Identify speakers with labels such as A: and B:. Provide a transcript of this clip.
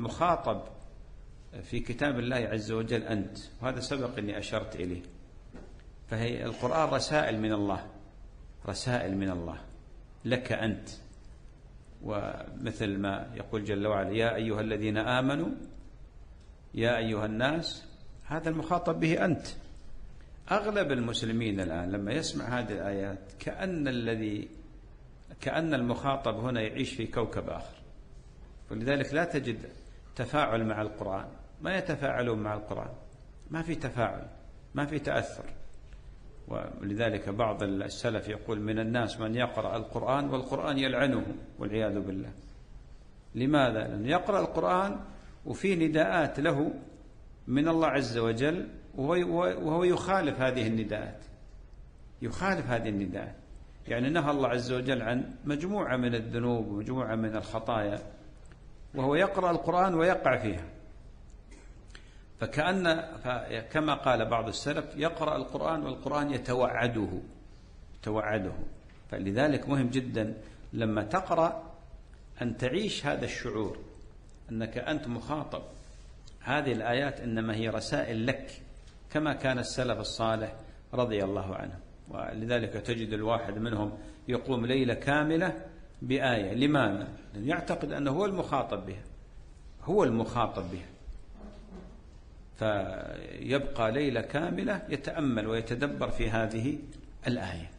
A: مخاطب في كتاب الله عز وجل أنت وهذا سبق أني أشرت إليه. فهي القرآن رسائل من الله رسائل من الله لك أنت. ومثل ما يقول جل وعلا يا أيها الذين آمنوا يا أيها الناس هذا المخاطب به أنت. أغلب المسلمين الآن لما يسمع هذه الآيات كأن الذي كأن المخاطب هنا يعيش في كوكب آخر. ولذلك لا تجد تفاعل مع القرآن. ما يتفاعلون مع القرآن. ما في تفاعل. ما في تأثر. ولذلك بعض السلف يقول من الناس من يقرأ القرآن والقرآن يلعنه والعياذ بالله. لماذا؟ لأنه يقرأ القرآن وفي نداءات له من الله عز وجل وهو يخالف هذه النداءات. يخالف هذه النداءات. يعني نهى الله عز وجل عن مجموعة من الذنوب ومجموعة من الخطايا. وهو يقرأ القرآن ويقع فيها. فكأن كما قال بعض السلف يقرأ القرآن والقرآن يتوعده توعده فلذلك مهم جدا لما تقرأ أن تعيش هذا الشعور أنك أنت مخاطب. هذه الآيات إنما هي رسائل لك كما كان السلف الصالح رضي الله عنه ولذلك تجد الواحد منهم يقوم ليلة كاملة بآية. لماذا؟ لأنه يعتقد أنه هو المخاطب بها. هو المخاطب بها. فيبقى ليلة كاملة يتأمل ويتدبر في هذه الآية.